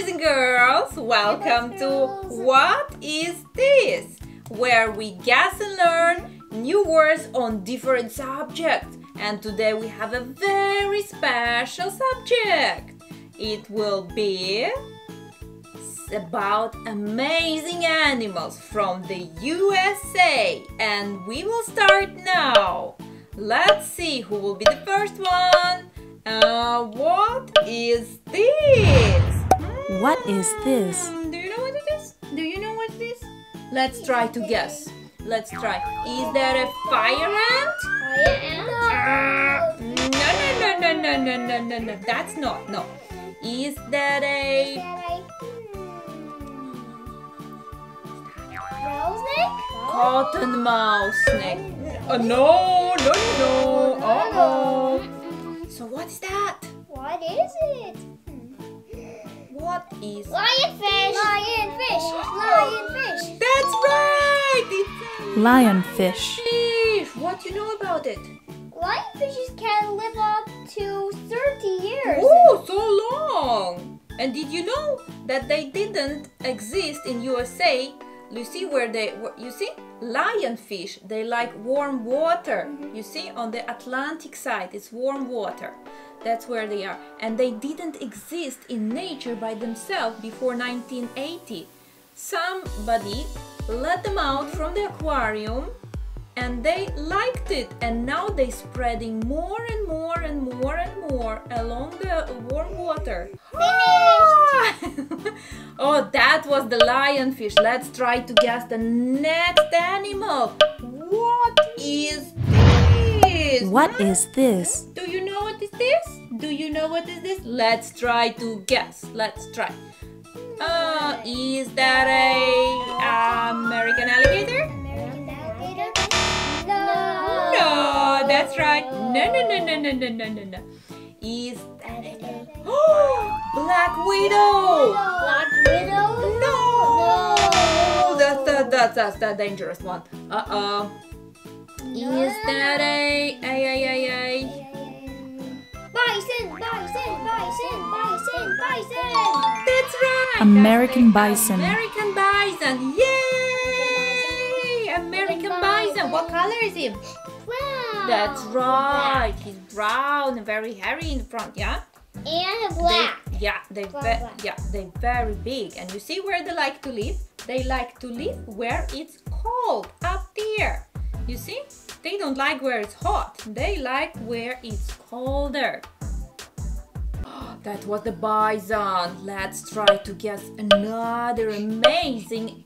boys and girls, welcome to What is This? Where we guess and learn new words on different subjects. And today we have a very special subject. It will be about amazing animals from the USA. And we will start now. Let's see who will be the first one. Uh, what is this? What is this? Hmm, Do you know what it is? Do you know what it is? Let's try to guess. Let's try. Is that a fire ant? Uh, no, no, no, no, no, no, no, no, no. That's not. No. Is that a cottonmouth snake? Uh, no, no, no. Is? Lionfish. Lionfish. Lionfish. That's right. It's Lionfish. fish. What you know about it? Lionfishes can live up to 30 years. Oh, so long! And did you know that they didn't exist in USA? You see where they you see lionfish they like warm water. Mm-hmm. You see on the Atlantic side it's warm water. That's where they are. And they didn't exist in nature by themselves before 1980. Somebody let them out from the aquarium and they liked it and now they're spreading more and more and more and more along the warm water. Oh that was the lionfish. Let's try to guess the next animal. What is this? What is this? do you know what is? This do you know what is this? Let's try to guess. Let's try. Uh, is that a American alligator? American alligator? That's right. No, no, no, no, no, no, no, no, no. Is that a Black Widow? Black widow? No, that's the that's, that's the dangerous one. Uh oh. Is that a a a a a? Bison, bison, bison, bison, bison. That's right. American that's the bison. American bison. Yay! American bison. What color is he? That's right. He's brown and very hairy in the front. Yeah. And They, black. yeah, they Black, yeah, they're very big. And you see where they like to live? They like to live where it's cold, up there. You see? They don't like where it's hot. They like where it's colder. That was the bison. Let's try to guess another amazing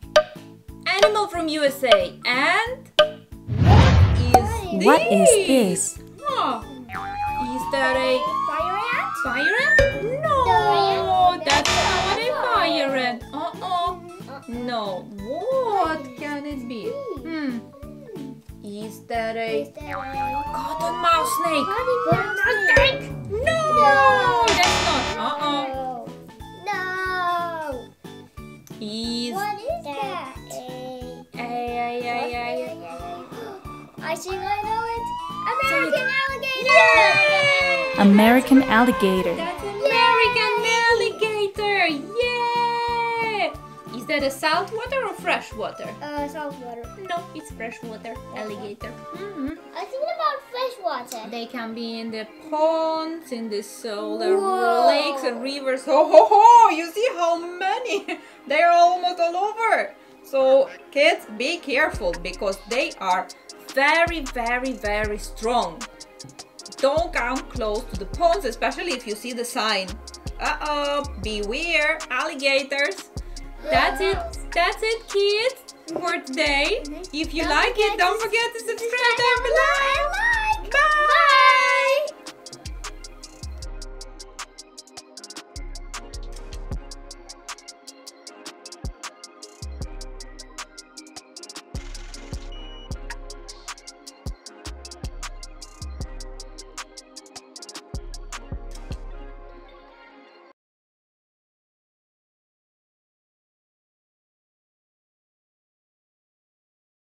animal from USA. And what is What is this? this? Huh. Is that a Fire ant? Fire ant? No, Fire that's not a fire ant. Uh-uh. No. What can it be? Hmm. Is that a Is there a cotton mouse snake? Cotton snake? No, No. that's not. Uh-uh. No. No. Is What is that? a, a, a, a, a. I think I know it. American alligator. Yay! American alligator. That's American alligator. Yay! Is that a saltwater or freshwater? Uh, saltwater. No, it's freshwater alligator. Mm -hmm. I think about freshwater. They can be in the ponds, in the so the Whoa. lakes and rivers. Ho ho ho! You see how many? They're almost all over. So kids, be careful because they are very, very, very strong. Don't come close to the ponds, especially if you see the sign. Uh oh! Beware, alligators. That's it. That's it, kids, for today. If you like it, don't forget to subscribe down below.